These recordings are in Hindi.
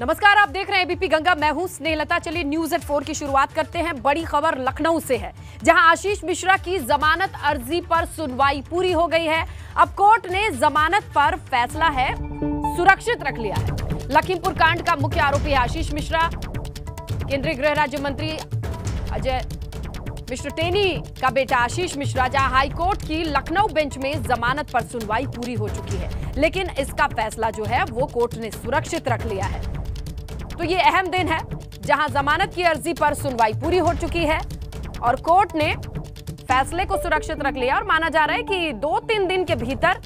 नमस्कार, आप देख रहे हैं एबीपी गंगा। मैं हूँ स्नेहलता। चलिए न्यूज़ एट फोर की शुरुआत करते हैं। बड़ी खबर लखनऊ से है, जहाँ आशीष मिश्रा की जमानत अर्जी पर सुनवाई पूरी हो गई है। अब कोर्ट ने जमानत पर फैसला है, सुरक्षित रख लिया है। लखीमपुर कांड का मुख्य आरोपी आशीष मिश्रा। केंद्रीय गृह राज्य मंत्री अजय मिश्र टेनी का बेटा आशीष मिश्रा, जहाँ हाईकोर्ट की लखनऊ बेंच में जमानत पर सुनवाई पूरी हो चुकी है। लेकिन इसका फैसला जो है, वो कोर्ट ने सुरक्षित रख लिया है। तो ये अहम दिन है, जहाँ जमानत की अर्जी पर सुनवाई पूरी हो चुकी है और कोर्ट ने फैसले को सुरक्षित रख लिया और माना जा रहा है कि दो तीन दिन के भीतर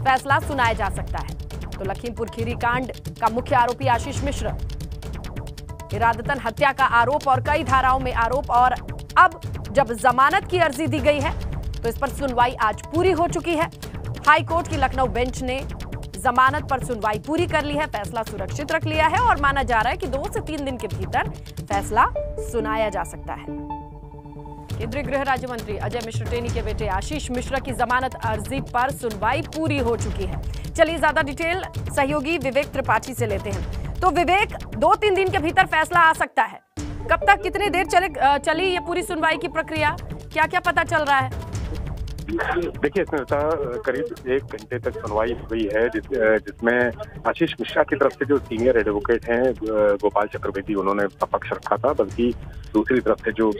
फैसला सुनाया जा सकता है। तो लखीमपुर खीरी कांड का मुख्य आरोपी आशीष मिश्र, इरादतन हत्या का आरोप और कई धाराओं में आरोप और अब जब जमानत की अर्जी दी गई है तो इस पर सुनवाई आज पूरी हो चुकी है। हाई कोर्ट की लखनऊ बेंच ने जमानत पर सुनवाई पूरी कर ली है, फैसला सुरक्षित रख लिया है और माना जा रहा है कि दो से तीन दिन के भीतर फैसला सुनाया जा सकता है। केंद्रीय गृह राज्य मंत्री अजय मिश्र टेनी के बेटे आशीष मिश्रा की जमानत अर्जी पर सुनवाई पूरी हो चुकी है। चलिए ज़्यादा डिटेल सहयोगी विवेक त्रिपाठी से लेते हैं। तो विवेक, दो तीन दिन के भीतर फैसला आ सकता है। कब तक कितनी देर चले चली ये पूरी सुनवाई की प्रक्रिया? क्या क्या पता चल रहा है? देखिए स्मिता करीब एक घंटे तक सुनवाई हुई है जिस, जिसमें आशीष मिश्रा की तरफ़ से जो सीनियर एडवोकेट हैं गोपाल चक्रवेदी उन्होंने पक्ष रखा था बल्कि दूसरी तरफ़ से जो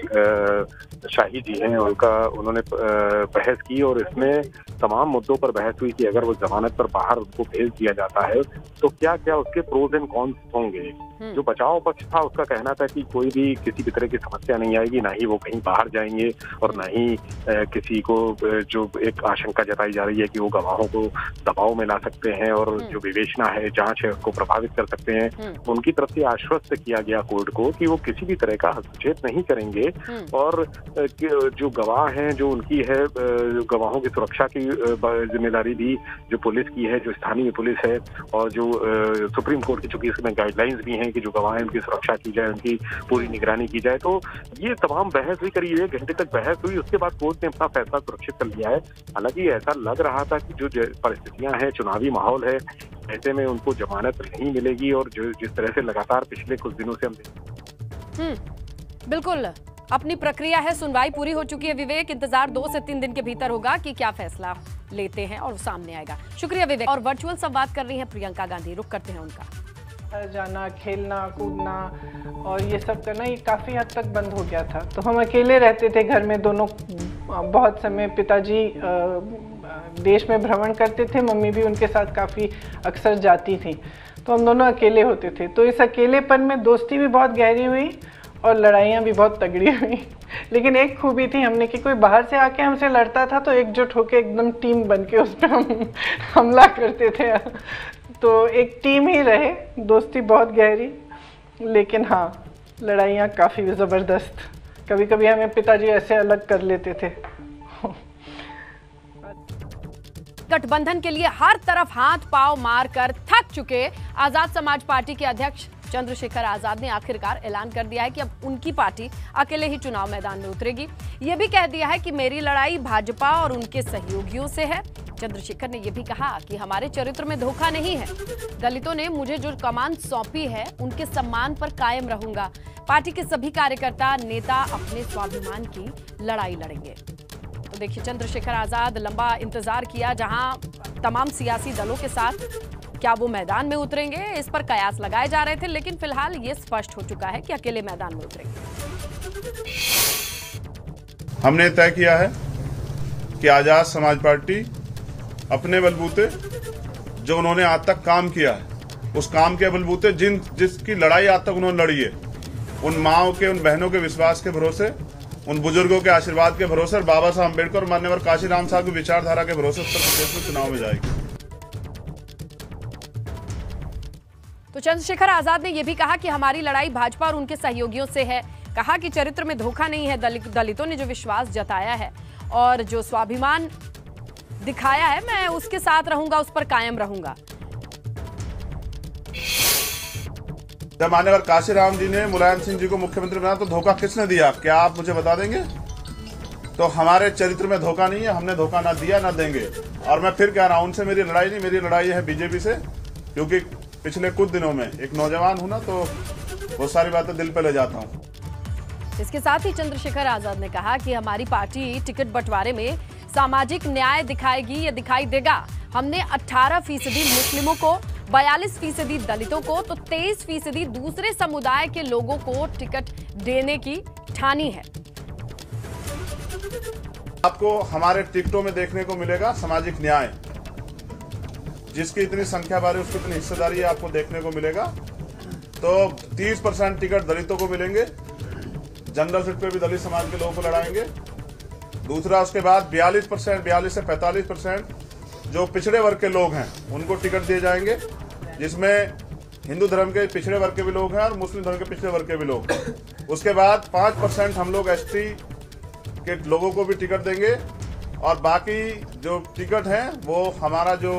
शाही जी हैं उनका उन्होंने बहस की और इसमें तमाम मुद्दों पर बहस हुई कि अगर वो जमानत पर बाहर उनको भेज दिया जाता है तो क्या क्या उसके प्रोज एंड कॉन्स होंगे? जो बचाव पक्ष था उसका कहना था कि कोई भी किसी भी तरह की समस्या नहीं आएगी ना ही वो कहीं बाहर जाएँगे और ना ही किसी को जो एक आशंका जताई जा रही है कि वो गवाहों को दबाव में ला सकते हैं और जो विवेचना है जाँच है उसको प्रभावित कर सकते हैं। उनकी तरफ़ से आश्वस्त किया गया कोर्ट को कि वो किसी भी तरह का हस्तक्षेप नहीं करेंगे और जो गवाह हैं जो उनकी है गवाहों की सुरक्षा की ज़िम्मेदारी भी जो पुलिस की है, जो स्थानीय पुलिस है और जो सुप्रीम कोर्ट की, चूँकि इसमें गाइडलाइंस भी हैं कि जो गवाह हैं उनकी सुरक्षा की जाए, उनकी पूरी निगरानी की जाए तो ये तमाम बहस हुई करीब एक घंटे तक बहस हुई, उसके बाद कोर्ट ने अपना फैसला सुरक्षित कर लिया है। हालाँकि ऐसा लग रहा था कि जो परिस्थितियाँ हैं, चुनावी माहौल है, ऐसे में उनको जमानत नहीं मिलेगी और जो, जिस तरह से लगातार पिछले कुछ दिनों से हम हम्म बिल्कुल। अपनी प्रक्रिया है, सुनवाई पूरी हो चुकी है, विवेक। इंतज़ार दो से तीन दिन के भीतर होगा कि क्या फैसला लेते हैं और सामने आएगा। शुक्रिया विवेक। और वर्चुअल संवाद कर रही हैं प्रियंका गांधी। रुक करते हैं उनका। जाना, खेलना, कूदना और ये सब करना, ये काफ़ी हद तक बंद हो गया था। तो हम अकेले रहते थे घर में, दोनों, बहुत समय पिताजी देश में भ्रमण करते थे, मम्मी भी उनके साथ काफ़ी अक्सर जाती थी। तो हम दोनों अकेले होते थे। तो इस अकेलेपन में दोस्ती भी बहुत गहरी हुई और लड़ाइयाँ भी बहुत तगड़ी हुई। लेकिन एक खूबी थी हमने कि कोई बाहर से आके हमसे लड़ता था तो एकजुट होके एकदम टीम बन के उस पर हम हमला करते थे। तो एक टीम ही रहे, दोस्ती बहुत गहरी, लेकिन हाँ लड़ाइयाँ काफ़ी ज़बरदस्त। कभी कभी हमें पिताजी ऐसे अलग कर लेते थे। गठबंधन के लिए हर तरफ़ हाथ पाँव मारकर थक चुके आज़ाद समाज पार्टी के अध्यक्ष चंद्रशेखर आज़ाद ने आखिरकार ऐलान कर दिया है कि अब उनकी पार्टी अकेले ही चुनाव मैदान में उतरेगी। ये भी कह दिया है कि मेरी लड़ाई भाजपा और उनके सहयोगियों से है। चंद्रशेखर ने यह भी कहा कि हमारे चरित्र में धोखा नहीं है। दलितों ने मुझे जो कमान सौंपी है, उनके सम्मान पर कायम रहूँगा। पार्टी के सभी कार्यकर्ता, नेता अपने स्वाभिमान की लड़ाई लड़ेंगे। तो देखिए, चंद्रशेखर आज़ाद लंबा इंतज़ार किया, जहाँ तमाम सियासी दलों के साथ क्या वो मैदान में उतरेंगे? इस पर कयास लगाए जा रहे थे, लेकिन फ़िलहाल ये स्पष्ट हो चुका है कि अकेले मैदान में उतरेंगे। हमने तय किया है कि आज़ाद समाज पार्टी अपने बलबूते, जो उन्होंने आज तक काम किया है, उस काम के बलबूते जिन, जिसकी लड़ाई आज तक उन्होंने लड़ी है, उन माओ के, उन बहनों के विश्वास के भरोसे, उन बुज़ुर्गों के आशीर्वाद के भरोसे, और बाबा साहब अंबेडकर और मान्यवर काशीराम साहब की विचारधारा के भरोसे उत्तर प्रदेश में चुनाव में जाएगी। तो चंद्रशेखर आज़ाद ने यह भी कहा कि हमारी लड़ाई भाजपा और उनके सहयोगियों से है। कहा कि चरित्र में धोखा नहीं है, दलित, दलितों ने जो विश्वास जताया है और जो स्वाभिमान दिखाया है, मैं उसके साथ रहूँगा, उस पर कायम रहूँगा। जब मान्यवर काशीराम जी ने मुलायम सिंह जी को मुख्यमंत्री बनाया तो धोखा किसने दिया? क्या आप मुझे बता देंगे? तो हमारे चरित्र में धोखा नहीं है, हमने धोखा ना दिया, ना देंगे। और मैं फिर कह रहा हूँ, उनसे मेरी लड़ाई नहीं, मेरी लड़ाई है बीजेपी से, क्योंकि पिछले कुछ दिनों में एक नौजवान हूँ ना तो बहुत सारी बातें दिल पे ले जाता हूँ। इसके साथ ही चंद्रशेखर आज़ाद ने कहा कि हमारी पार्टी टिकट बंटवारे में सामाजिक न्याय दिखाएगी या दिखाई देगा। हमने 18 फ़ीसदी मुस्लिमों को 42 फ़ीसदी दलितों को तो 23 फ़ीसदी दूसरे समुदाय के लोगों को टिकट देने की ठानी है। आपको हमारे टिकटों में देखने को मिलेगा सामाजिक न्याय। जिसकी इतनी संख्या बारे उसकी इतनी हिस्सेदारी आपको देखने को मिलेगा तो 30 परसेंट टिकट दलितों को मिलेंगे। जनरल सीट पे भी दलित समाज के लोगों को लड़ाएँगे। दूसरा, उसके बाद 42 परसेंट, बयालीस से 45 परसेंट जो पिछड़े वर्ग के लोग हैं, उनको टिकट दिए जाएँगे, जिसमें हिंदू धर्म के पिछड़े वर्ग के भी लोग हैं और मुस्लिम धर्म के पिछड़े वर्ग के भी लोग हैं। उसके बाद पाँच परसेंट हम लोग एसटी के लोगों को भी टिकट देंगे और बाकी जो टिकट है, वो हमारा जो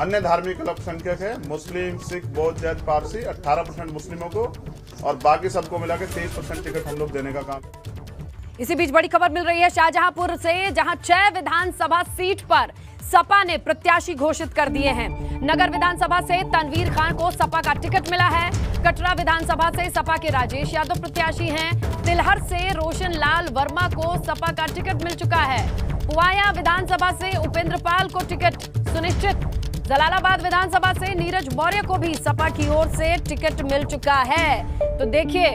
अन्य धार्मिक अल्पसंख्यक है, मुस्लिम, सिख, बौद्ध, जैन, पारसी 18 परसेंट मुस्लिमों को और बाकी सबको मिला के तेईस परसेंट टिकट हम लोग देने का काम। इसी बीच बड़ी खबर मिल रही है शाहजहांपुर से, जहाँ छह विधानसभा सीट पर सपा ने प्रत्याशी घोषित कर दिए हैं। नगर विधानसभा से तनवीर खान को सपा का टिकट मिला है। कटरा विधानसभा से सपा के राजेश यादव प्रत्याशी हैं। तिलहर से रोशन लाल वर्मा को सपा का टिकट मिल चुका है। पुआया विधानसभा से उपेंद्र पाल को टिकट सुनिश्चित। जलालाबाद विधानसभा से नीरज मौर्य को भी सपा की ओर से टिकट मिल चुका है। तो देखिए,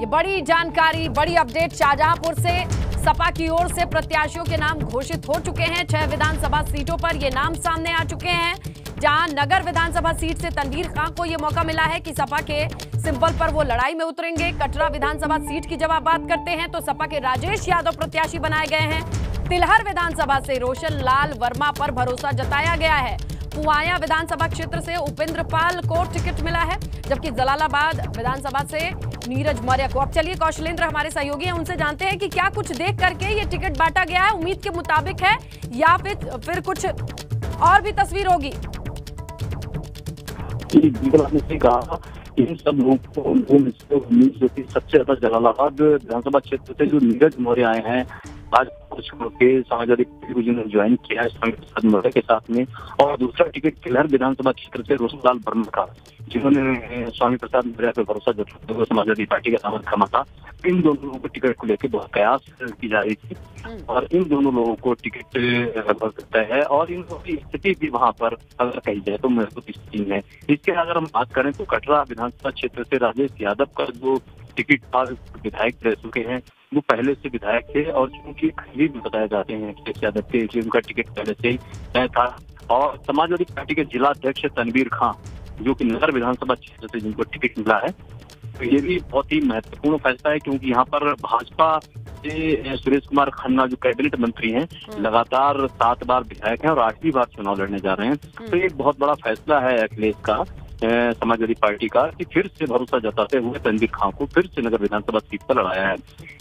ये बड़ी जानकारी, बड़ी अपडेट शाहजहांपुर से। सपा की ओर से प्रत्याशियों के नाम घोषित हो चुके हैं। छह विधानसभा सीटों पर ये नाम सामने आ चुके हैं, जहाँ नगर विधानसभा सीट से तनवीर खान को ये मौका मिला है कि सपा के सिंबल पर वो लड़ाई में उतरेंगे। कटरा विधानसभा सीट की जब आप बात करते हैं तो सपा के राजेश यादव प्रत्याशी बनाए गए हैं। तिलहर विधानसभा से रोशन लाल वर्मा पर भरोसा जताया गया है। पुआया विधानसभा क्षेत्र से उपेंद्र पाल को टिकट मिला है, जबकि जलालाबाद विधानसभा से नीरज मौर्य को। अब चलिए कौशलेंद्र, हमारे सहयोगी हैं, उनसे जानते हैं कि क्या कुछ देख करके ये टिकट बांटा गया है, उम्मीद के मुताबिक है, या फिर फिर कुछ और भी तस्वीर होगी? इन सब लोगों को उम्मीद जो थी सबसे ज़्यादा जलालाबाद विधानसभा क्षेत्र से जो नीरज मौर्य आए हैं, भाजपा को छोड़ के समाजवादी पार्टी को जिन्होंने ज्वाइन किया है स्वामी प्रसाद मौर्य के साथ में। और दूसरा टिकट किलहर विधानसभा क्षेत्र से रोशनलाल वर्मा का, जिन्होंने स्वामी प्रसाद मौर्य पर भरोसा जताते हुए समाजवादी पार्टी का दामन थमा था। इन दोनों लोगों को टिकट को लेकर बहुत प्रयास की जा रही थी। और इन दोनों लोगों को टिकट लगभग तय है। और इन लोगों की स्थिति भी वहाँ पर अगर कही जाए तो मज़बूत स्थिति में इसके अगर हम बात करें तो कटरा विधानसभा क्षेत्र से राजेश यादव का जो टिकट पास विधायक रह चुके हैं वो पहले से विधायक थे और चूँकि भी बताए जाते हैं अखिलेश यादव के उनका टिकट पहले से ही तय था। और समाजवादी पार्टी के जिला अध्यक्ष तनवीर खां जो कि नगर विधानसभा क्षेत्र से जिनको टिकट मिला है तो ये भी बहुत ही महत्वपूर्ण फैसला है क्योंकि यहाँ पर भाजपा से सुरेश कुमार खन्ना जो कैबिनेट मंत्री हैं लगातार सात बार विधायक हैं और आठवीं बार चुनाव लड़ने जा रहे हैं। तो ये एक बहुत बड़ा फैसला है अखिलेश का। समाजवादी पार्टी का, कि फिर से भरोसा जताते हुए तनवीर खां को फिर से नगर विधानसभा सीट पर लड़ाया है।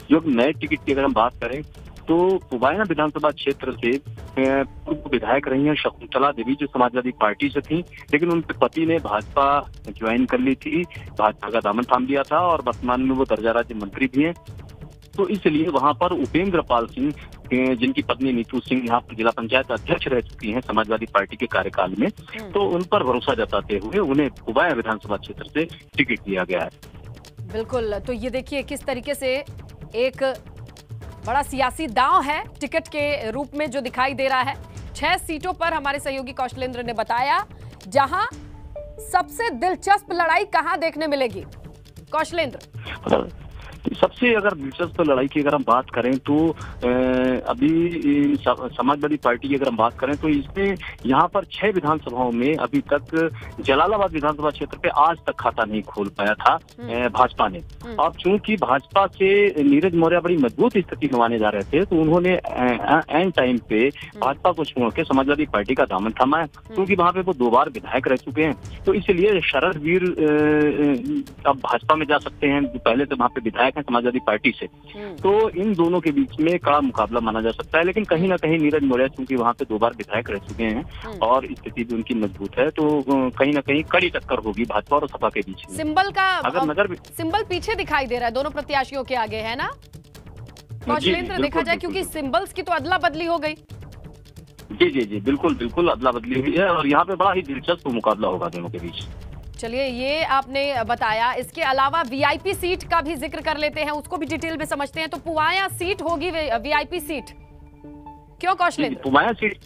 जो नए टिकट की अगर हम बात करें तो पुबायना विधानसभा क्षेत्र से पूर्व विधायक रही हैं शकुंतला देवी, जो समाजवादी पार्टी से थी, लेकिन उनके पति ने भाजपा ज्वाइन कर ली थी, भाजपा का दामन थाम लिया था, और वर्तमान में वो दर्जा राज्य मंत्री भी हैं। तो इसलिए वहाँ पर उपेंद्र पाल सिंह जिनकी पत्नी नीतू सिंह यहाँ पर जिला पंचायत अध्यक्ष रह चुकी हैं समाजवादी पार्टी के कार्यकाल में तो उन पर भरोसा जताते हुए उन्हें पुबाया विधानसभा क्षेत्र से टिकट दिया गया है। बिल्कुल तो ये देखिए किस तरीके से एक बड़ा सियासी दांव है टिकट के रूप में जो दिखाई दे रहा है। छह सीटों पर हमारे सहयोगी कौशलेंद्र ने बताया जहाँ सबसे दिलचस्प लड़ाई कहाँ देखने मिलेगी? कौशलेंद्र। सबसे अगर दिलचस्प लड़ाई की अगर हम बात करें तो अभी समाजवादी पार्टी की अगर हम बात करें तो इसमें यहाँ पर छह विधानसभाओं में अभी तक जलालाबाद विधानसभा क्षेत्र पे आज तक खाता नहीं खोल पाया था हम्म। भाजपा ने हम्म। अब चूँकि भाजपा से नीरज मौर्य बड़ी मज़बूत स्थिति में जा रहे थे तो उन्होंने एंड टाइम पे हम्म। भाजपा को छोड़ के समाजवादी पार्टी का दामन थमाया क्योंकि वहाँ पे वो दो बार विधायक रह चुके हैं तो इसलिए शरद वीर अब भाजपा में जा सकते हैं। पहले तो वहाँ पे विधायक हैं समाजवादी पार्टी से। हम्म। तो इन दोनों के बीच में कड़ा मुकाबला माना जा सकता है। लेकिन कहीं ना कहीं नीरज मौर्य चूँकि वहाँ पे दो बार विधायक रह चुके हैं हम्म। और स्थिति भी उनकी मज़बूत है तो कहीं ना कहीं कड़ी टक्कर होगी भाजपा और सपा के बीच सिंबल का अगर नगर सिंबल पीछे दिखाई दे रहा है। दोनों प्रत्याशियों के आगे है ना? कौशलेंद्र देखा जाए क्योंकि सिंबल्स की तो अदला बदली हो गई। जी जी जी बिल्कुल बिल्कुल अदला बदली हुई है और यहाँ पे बड़ा ही दिलचस्प मुकाबला होगा दोनों के बीच। चलिए ये आपने बताया। इसके अलावा वीआईपी सीट का भी ज़िक्र कर लेते हैं उसको भी डिटेल में समझते हैं। तो पुवाया सीट होगी वीआईपी सीट क्यों कौशल पुमाया सीट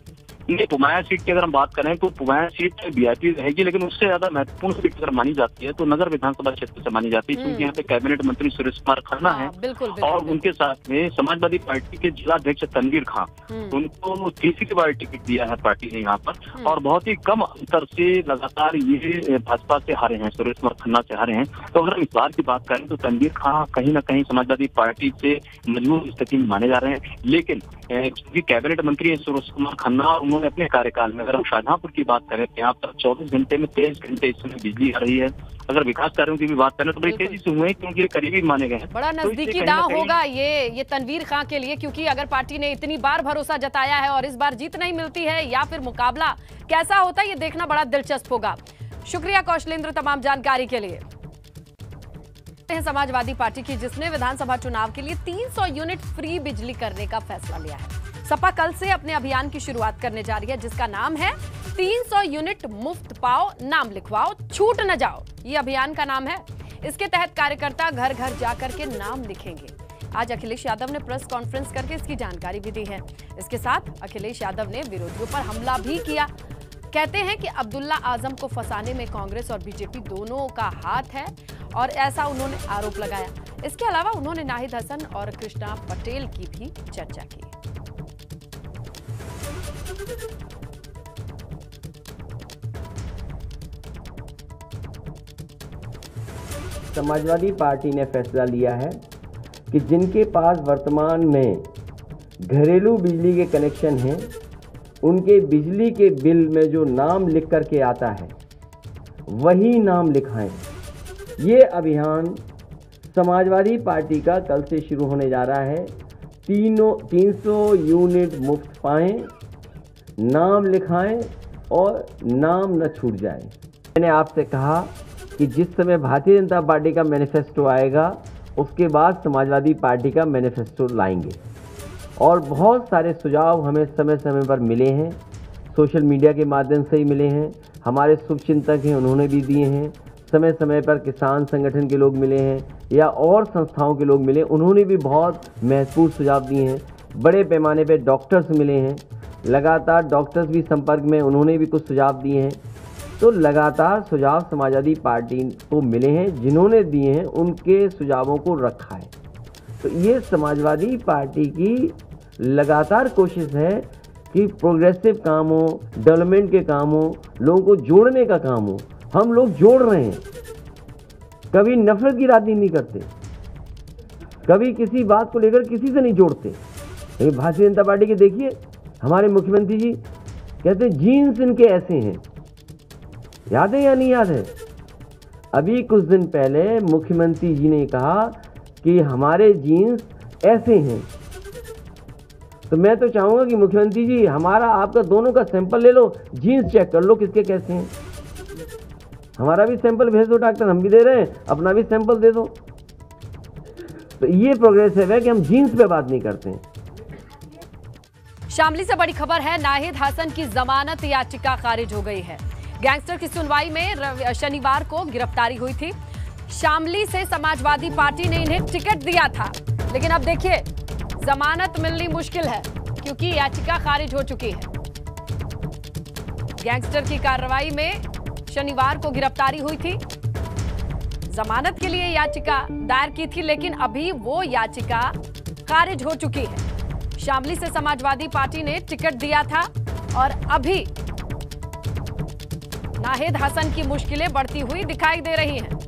नहीं पुमाया सीट की अगर हम बात करें तो पुमाया सीट वीआईपी रहेगी लेकिन उससे ज़्यादा महत्वपूर्ण सीट अगर मानी जाती है तो नगर विधानसभा क्षेत्र से मानी जाती है क्योंकि यहाँ पे कैबिनेट मंत्री सुरेश कुमार खन्ना हाँ, है बिल्कुल, बिल्कुल, और बिल्कुल। उनके साथ में समाजवादी पार्टी के जिला अध्यक्ष तनवीर खां। हम्म। उनको तीसरी बार टिकट दिया है पार्टी ने यहाँ पर। और बहुत ही कम अंतर से लगातार ये भाजपा से हारे हैं सुरेश कुमार खन्ना से हारे हैं। तो अगर हम इस बार की बात करें तो तनवीर खां कहीं ना कहीं समाजवादी पार्टी से मज़बूत स्थिति में माने जा रहे हैं। लेकिन क्योंकि कैबिनेट मंत्री हैं सुरेश कुमार खन्ना और उन्होंने अपने कार्यकाल में अगर हम शाहजहांपुर की बात करें तो यहाँ पर चौबीस घंटे में तेईस घंटे इस समय बिजली आ रही है। अगर विकास कार्यों की भी बात करें तो बड़ी तेज़ी से हुए क्योंकि ये करीबी माने गए हैं। बड़ा तो नजदीकी ना दांव होगा ये ये तनवीर खां के लिए क्योंकि अगर पार्टी ने इतनी बार भरोसा जताया है और इस बार जीत नहीं मिलती है या फिर मुकाबला कैसा होता है ये देखना बड़ा दिलचस्प होगा। शुक्रिया कौशलेंद्र तमाम जानकारी के लिए। हैं समाजवादी पार्टी की जिसने विधानसभा चुनाव के लिए 300 यूनिट फ्री बिजली करने का फैसला लिया है। सपा कल से अपने अभियान की शुरुआत करने जा रही है, जिसका नाम है 300 यूनिट मुफ़्त पाओ नाम लिखवाओ, छूट न जाओ। ये अभियान का नाम है। इसके तहत कार्यकर्ता घर घर जाकर के नाम लिखेंगे। आज अखिलेश यादव ने प्रेस कॉन्फ्रेंस करके इसकी जानकारी भी दी है। इसके साथ अखिलेश यादव ने विरोधियों पर हमला भी किया। कहते हैं कि अब्दुल्ला आज़म को फंसाने में कांग्रेस और बीजेपी दोनों का हाथ है, और ऐसा उन्होंने आरोप लगाया। इसके अलावा उन्होंने नाहिद हसन और कृष्णा पटेल की भी चर्चा की। समाजवादी पार्टी ने फैसला लिया है कि जिनके पास वर्तमान में घरेलू बिजली के कनेक्शन हैं, उनके बिजली के बिल में जो नाम लिख कर के आता है, वही नाम लिखाएँ। ये अभियान समाजवादी पार्टी का कल से शुरू होने जा रहा है। तीनों 300 यूनिट मुफ़्त पाएँ नाम लिखाएँ और नाम न छूट जाए। मैंने आपसे कहा कि जिस समय भारतीय जनता पार्टी का मैनिफेस्टो आएगा, उसके बाद समाजवादी पार्टी का मैनिफेस्टो लाएँगे। और बहुत सारे सुझाव हमें समय समय पर मिले हैं। सोशल मीडिया के माध्यम से ही मिले हैं। हमारे शुभचिंतक हैं, उन्होंने भी दिए हैं। समय समय पर किसान संगठन के लोग मिले हैं या और संस्थाओं के लोग मिले, उन्होंने भी बहुत महत्वपूर्ण सुझाव दिए हैं। बड़े पैमाने पर डॉक्टर्स मिले हैं। लगातार डॉक्टर्स भी संपर्क में, उन्होंने भी कुछ सुझाव दिए हैं। तो लगातार सुझाव समाजवादी पार्टी को मिले हैं, जिन्होंने दिए हैं, उनके सुझावों को रखा है। तो ये समाजवादी पार्टी की लगातार कोशिश है कि प्रोग्रेसिव काम हो डेवलपमेंट के काम हो, लोगों को जोड़ने का काम हो। हम लोग जोड़ रहे हैं। कभी नफरत की राजनीति नहीं करते। कभी किसी बात को लेकर किसी से नहीं जोड़ते। भारतीय जनता पार्टी के देखिए हमारे मुख्यमंत्री जी कहते हैं, जीन्स इनके ऐसे हैं। याद है या नहीं याद है? अभी कुछ दिन पहले मुख्यमंत्री जी ने कहा कि हमारे जीन्स ऐसे हैं। तो मैं तो चाहूँगा कि मुख्यमंत्री जी, हमारा, आपका दोनों का सैंपल ले लो, जीन्स चेक कर लो किसके कैसे हैं। हमारा भी सैंपल भेज दो डॉक्टर, हम भी दे रहे हैं, अपना भी सैंपल दे दो। तो ये प्रोग्रेसिव है कि हम जीन्स पे बात नहीं करते हैं। शामली से बड़ी खबर है, नाहिद हसन की जमानत याचिका खारिज हो गई है। गैंगस्टर की सुनवाई में शनिवार को गिरफ्तारी हुई थी। शामली से समाजवादी पार्टी ने इन्हें टिकट दिया था। लेकिन अब देखिए, जमानत मिलनी मुश्किल है, क्योंकि याचिका खारिज हो चुकी है। गैंगस्टर की कार्रवाई में शनिवार को गिरफ्तारी हुई थी। जमानत के लिए याचिका दायर की थी, लेकिन अभी वो याचिका खारिज हो चुकी है। शामली से समाजवादी पार्टी ने टिकट दिया था और अभी नाहिद हसन की मुश्किलें बढ़ती हुई दिखाई दे रही हैं।